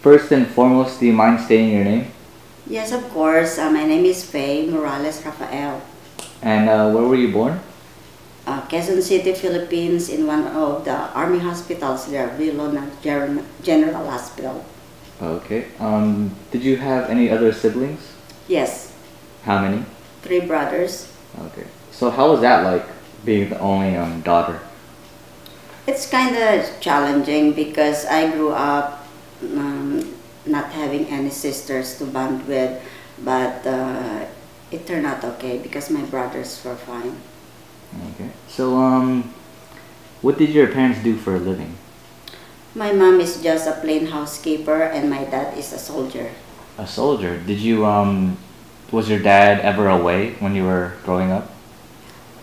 First and foremost, do you mind stating your name? Yes, of course. Uh, my name is Fe Morales Rafael. And uh, where were you born? Uh, Quezon City, Philippines, in one of the army hospitals there, V. Luna Gen- General Hospital. Okay. Um, did you have any other siblings? Yes, How many? three brothers. Okay. So how was that like, being the only um, daughter? It's kind of challenging because I grew up um, not having any sisters to bond with, but uh, it turned out okay because my brothers were fine. Okay. So um, what did your parents do for a living? My mom is just a plain housekeeper, and my dad is a soldier. A soldier. Did you um, was your dad ever away when you were growing up?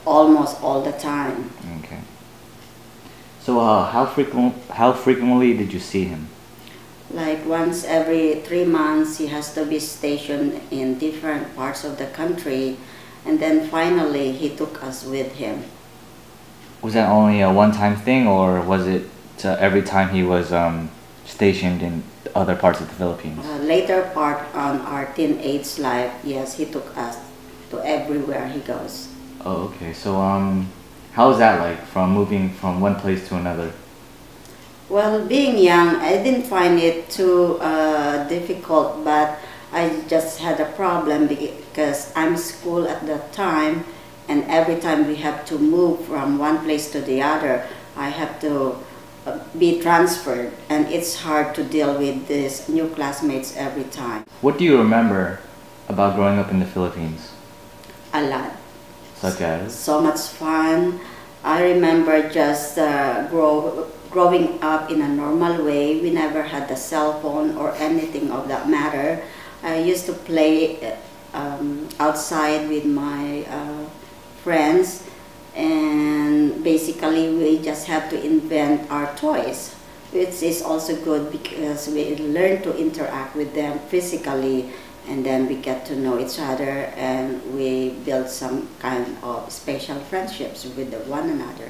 Almost all the time. Okay. So uh, how frequent how frequently did you see him? Like once every three months, he has to be stationed in different parts of the country, and then finally he took us with him. Was that only a one-time thing, or was it uh, every time he was um, stationed in other parts of the Philippines? Uh, later part on our teenage life, yes, he took us to everywhere he goes. Oh, okay. So um, how was that like from moving from one place to another? Well, being young, I didn't find it too uh, difficult, but I just had a problem because I'm school at that time, and every time we have to move from one place to the other, I have to uh, be transferred, and it's hard to deal with these new classmates every time. What do you remember about growing up in the Philippines? A lot. Such as so much fun. I remember just uh, grow, growing up in a normal way. We never had a cell phone or anything of that matter. I used to play um, outside with my uh, friends, and basically we just have to invent our toys, which is also good because we learn to interact with them physically and then we get to know each other and we build some kind of special friendships with one another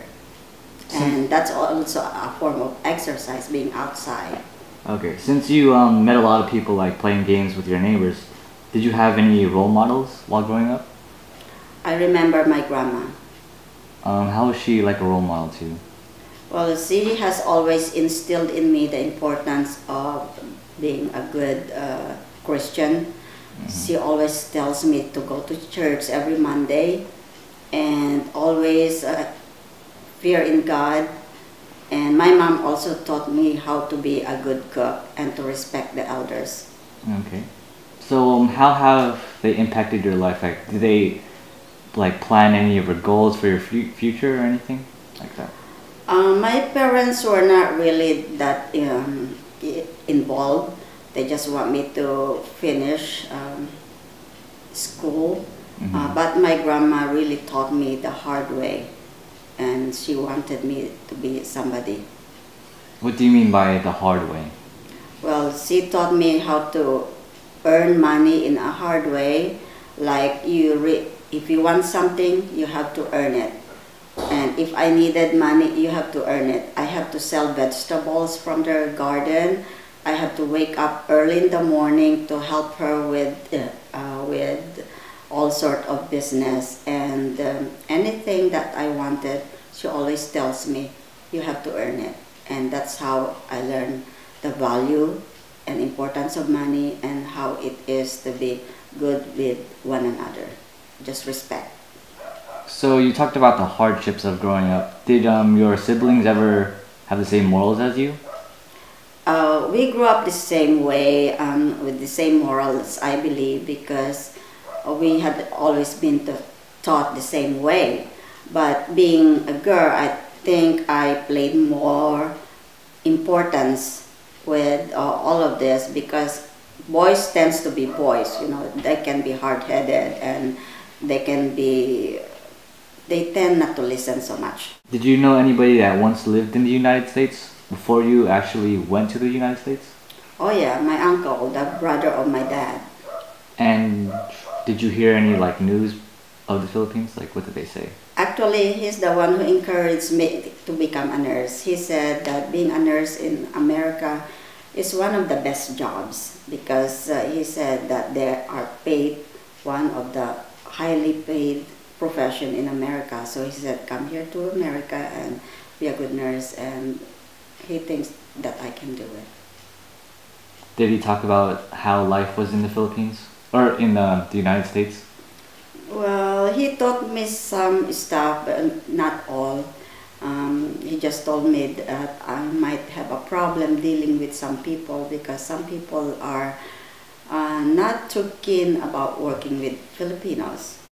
and that's also a form of exercise being outside okay. Since you um, met a lot of people like playing games with your neighbors, did you have any role models while growing up? i remember my grandma Um, how was she like a role model to you? well she has always instilled in me the importance of being a good uh, christian she always tells me to go to church every monday and always uh, fear in God. And my mom also taught me how to be a good cook and to respect the elders. Okay. So um, how have they impacted your life? Like, do they like plan any of your goals for your fu- future or anything like that? Um, my parents were not really that um, involved. They just want me to finish um, school. Mhm. Uh, but my grandma really taught me the hard way, and she wanted me to be somebody. What do you mean by the hard way? Well, she taught me how to earn money in a hard way. Like you, re- if you want something, you have to earn it. And if I needed money, you have to earn it. I have to sell vegetables from their garden. I have to wake up early in the morning to help her with uh, with all sort of business and um, anything that I wanted. She always tells me, "You have to earn it," and that's how I learned the value and importance of money and how it is to be good with one another. Just respect. So you talked about the hardships of growing up. Did um, your siblings ever have the same morals as you? Uh, we grew up the same way um, with the same morals, I believe, because we had always been to, taught the same way. But being a girl, I think I played more importance with uh, all of this because boys tends to be boys. You know, they can be hard-headed and they can be. They tend not to listen so much. Did you know anybody that once lived in the United States before you actually went to the United States? Oh yeah, my uncle, the brother of my dad. And did you hear any like news of the Philippines? Like what did they say? Actually, he's the one who encouraged me to become a nurse. He said that being a nurse in America is one of the best jobs because uh, he said that they are paid one of the highly paid profession in America. So he said, come here to America and be a good nurse, and he thinks that I can do it. Did he talk about how life was in the Philippines or in the, the United States? Well, he taught me some stuff, but not all. Um, he just told me that I might have a problem dealing with some people because some people are uh, not too keen about working with Filipinos.